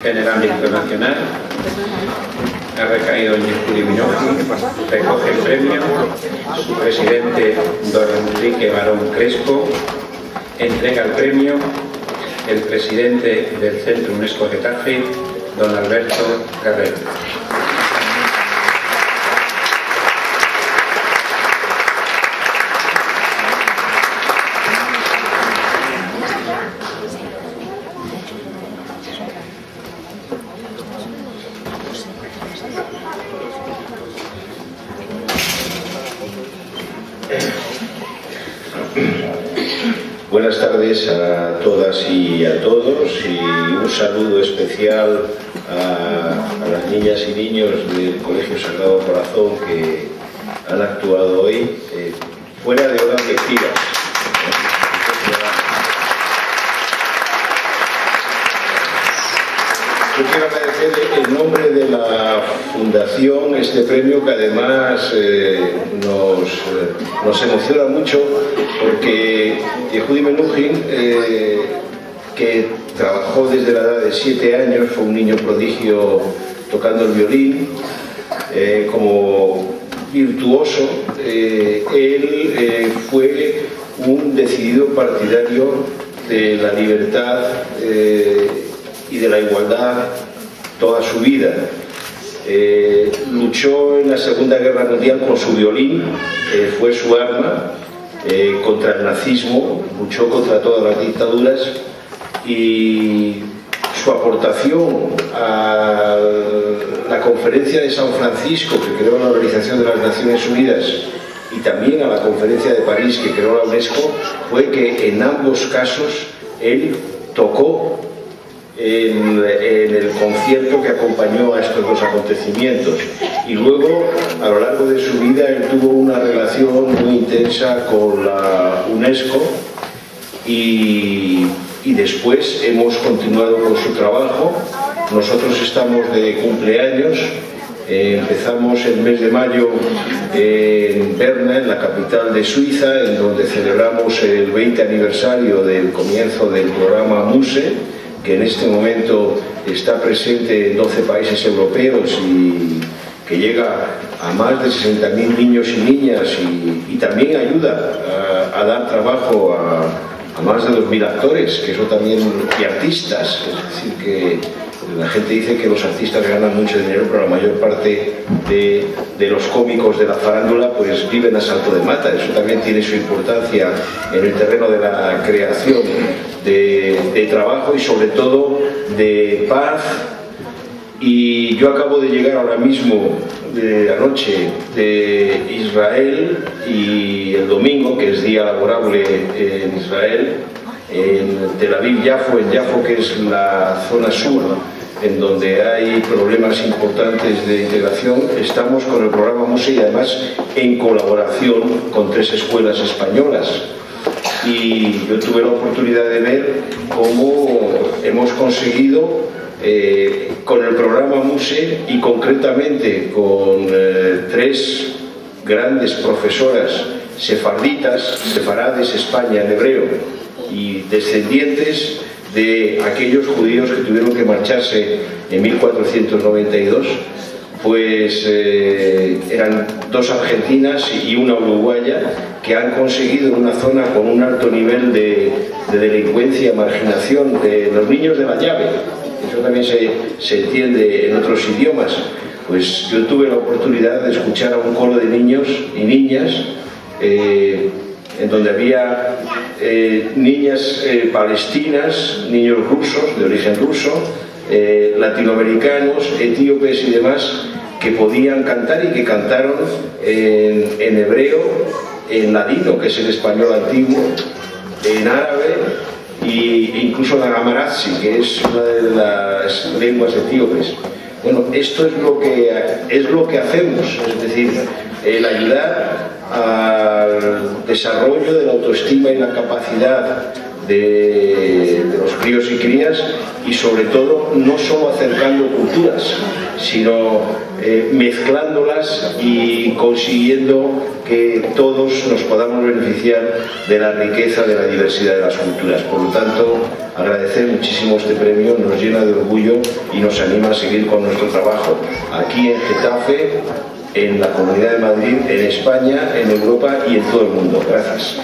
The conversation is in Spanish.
general internacional ha recaído en Yehudi Minoji, recoge el premio, su presidente don Enrique Barón Crespo entrega el premio el presidente del Centro UNESCO Getafe, don Alberto Carrero. Buenas tardes a todas y a todos y un saludo especial a, las niñas y niños del Colegio Sagrado Corazón que han actuado hoy eh, fuera de horas lectivas. Yo quiero agradecer en nombre de la Fundación este premio que además eh, nos, eh, nos, emociona mucho porque Yehudi Menuhin, eh, que trabajó desde la edad de siete años, fue un niño prodigio tocando el violín, como virtuoso, él fue un decidido partidario de la libertad y de la igualdad toda su vida. Eh, luchó en la Segunda Guerra Mundial con su violín, eh, fue su arma eh, contra el nazismo, luchó contra todas las dictaduras y su aportación a la conferencia de San Francisco que creó la Organización de las Naciones Unidas y también a la conferencia de París que creó la UNESCO fue que en ambos casos él tocó en, en, el concierto que acompañó a estos dos acontecimientos. Y luego, a lo largo de su vida, él tuvo una relación muy intensa con la UNESCO y, y después hemos continuado con su trabajo. Nosotros estamos de cumpleaños. Eh, empezamos el mes de mayo en Berna, en la capital de Suiza, en donde celebramos el 20 aniversario del comienzo del programa MUSE, que en este momento está presente en 12 países europeos y que llega a más de 60.000 niños y niñas y, y también ayuda a, a dar trabajo a, a, más de 2.000 actores, que eso también, y artistas, es decir, que la gente dice que los artistas ganan mucho dinero, pero la mayor parte de, de, los cómicos de la farándula pues viven a salto de mata. Eso también tiene su importancia en el terreno de la creación de, trabajo y sobre todo de paz. Y yo acabo de llegar ahora mismo de anoche de Israel y el domingo, que es día laborable en Israel, en Tel Aviv, Yafo, en Yafo, que es la zona sur en donde hay problemas importantes de integración, estamos con el programa MUSE y además en colaboración con tres escuelas españolas. Y yo tuve la oportunidad de ver cómo hemos conseguido eh, con el programa MUSE y concretamente con eh, tres grandes profesoras sefarditas, sefarades España en hebreo y descendientes de aquellos judíos que tuvieron que marcharse en 1492, pues eh, eran dos argentinas y una uruguaya que han conseguido una zona con un alto nivel de, de delincuencia, marginación de los niños de la llave, eso también se, entiende en otros idiomas, pues yo tuve la oportunidad de escuchar a un coro de niños y niñas eh, en donde había eh, niñas eh, palestinas, niños rusos, de origen ruso, latinoamericanos, etíopes y demás, que podían cantar y que cantaron en hebreo, en ladino, que es el español antiguo, en árabe e incluso en agamarasi, que es una de las lenguas etíopes. Bueno, esto es lo que, es lo que hacemos, es decir, el ayudar al desarrollo de la autoestima y la capacidad de, los críos y crías y sobre todo no solo acercando culturas, sino eh, mezclándolas y consiguiendo que todos nos podamos beneficiar de la riqueza, de la diversidad de las culturas. Por lo tanto, agradecer muchísimo este premio, nos llena de orgullo y nos anima a seguir con nuestro trabajo aquí en Getafe, en la Comunidad de Madrid, en España, en Europa y en todo el mundo. Gracias.